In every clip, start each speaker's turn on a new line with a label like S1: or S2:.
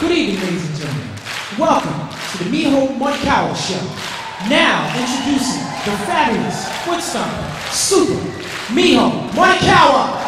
S1: Good evening, ladies and gentlemen. Welcome to the Miho Morikawa Show. Now introducing the fabulous Woodstock Super Miho Morikawa.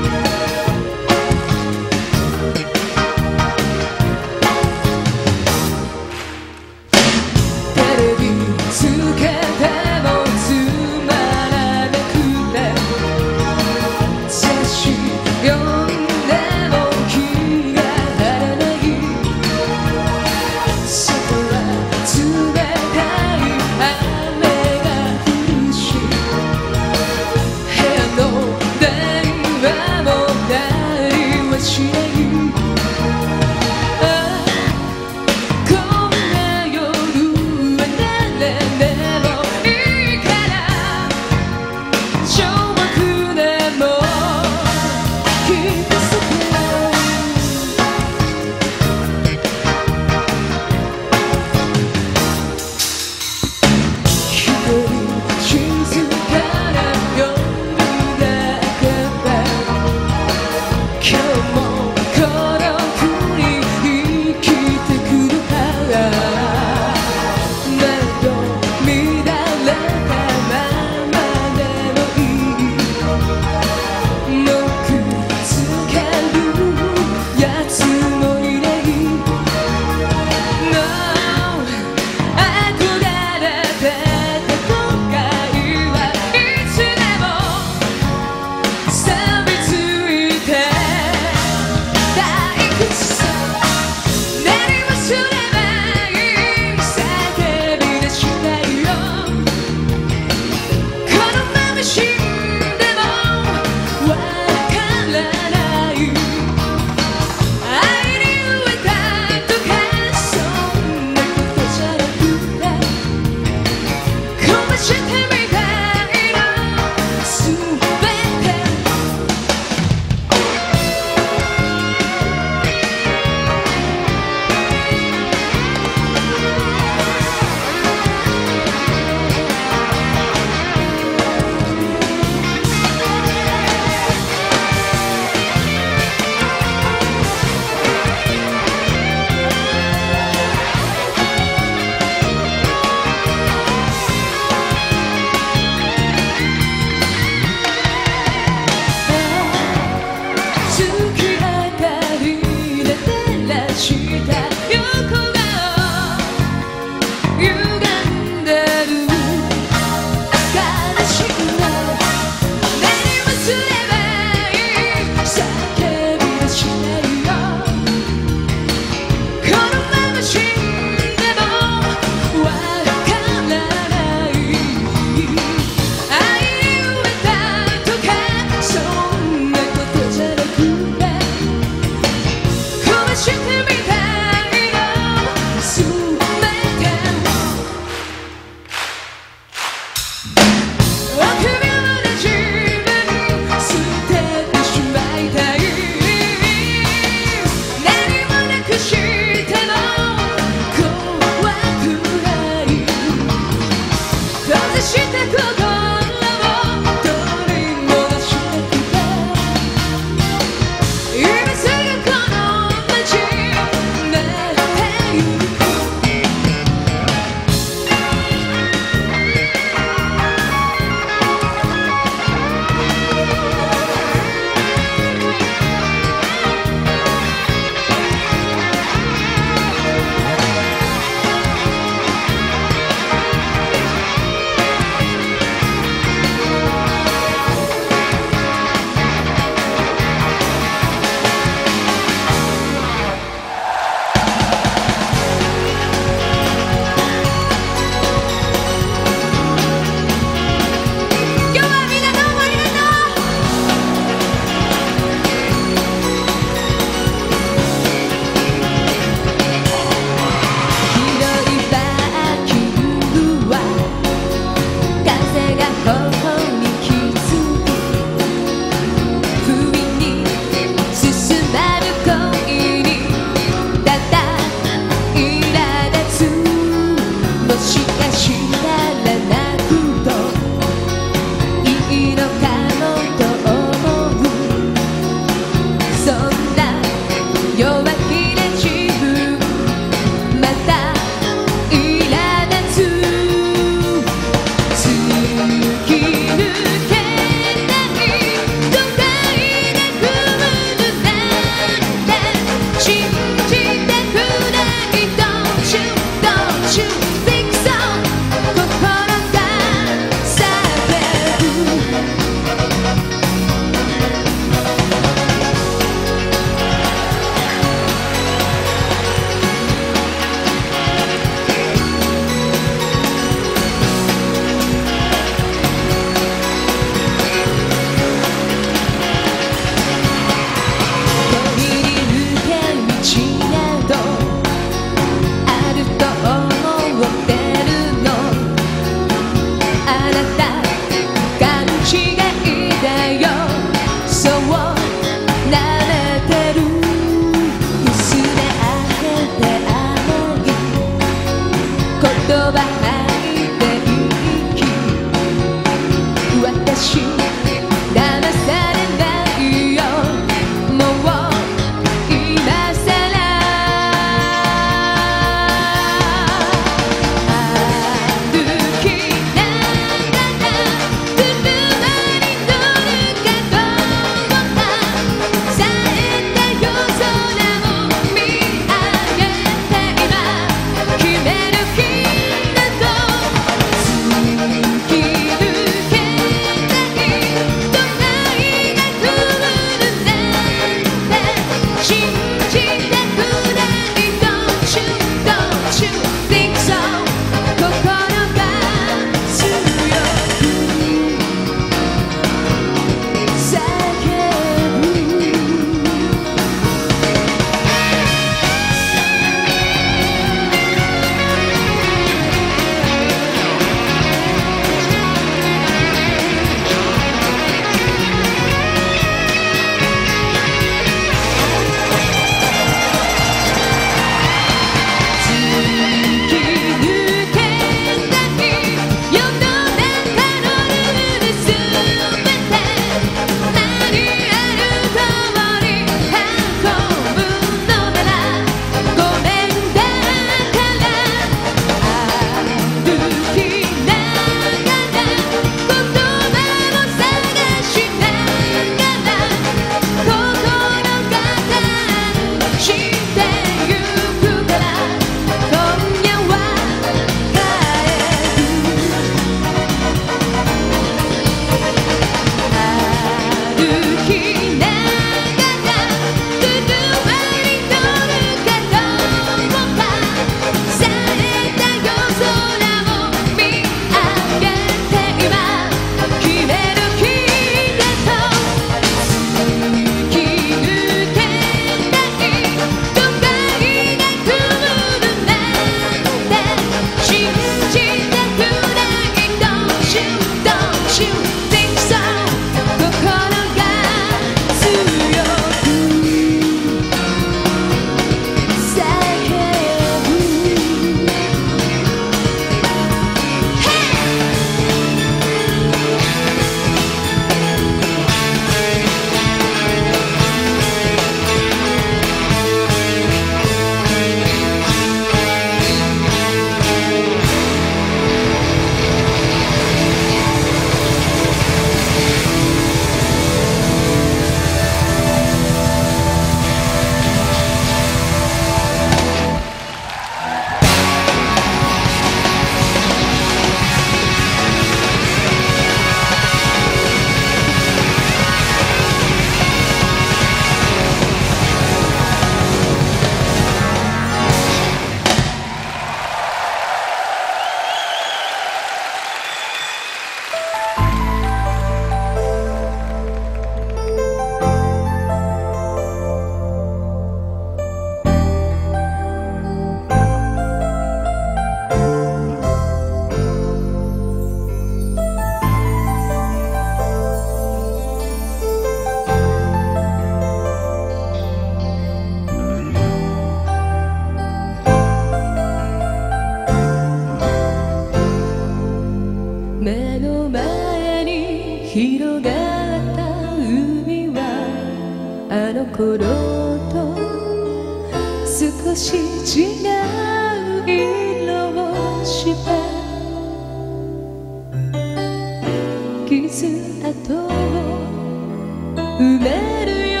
S1: 埋めるよ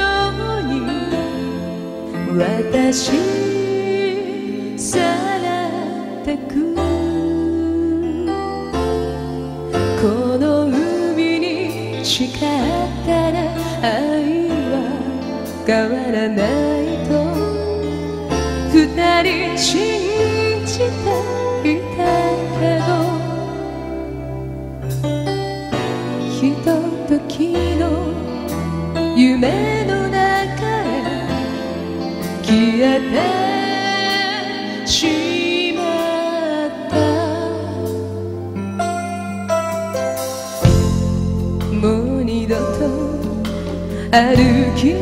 S1: うに私さらってくこの海に誓ったら愛は変わらないと。二人夢の中へ消えてしまった。もう二度と歩き